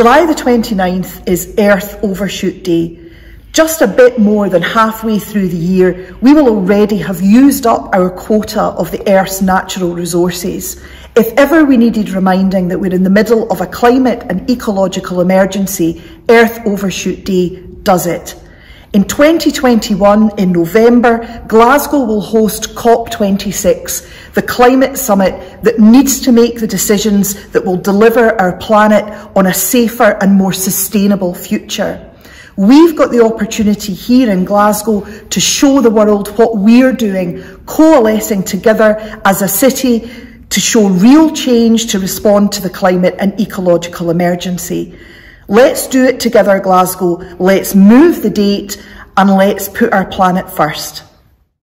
July the 29th is Earth Overshoot Day. Just a bit more than halfway through the year, we will already have used up our quota of the Earth's natural resources. If ever we needed reminding that we're in the middle of a climate and ecological emergency, Earth Overshoot Day does it. In 2021, in November, Glasgow will host COP26, the climate summit that needs to make the decisions that will deliver our planet on a safer and more sustainable future. We've got the opportunity here in Glasgow to show the world what we're doing, coalescing together as a city to show real change to respond to the climate and ecological emergency. Let's do it together, Glasgow. Let's move the date and let's put our planet first.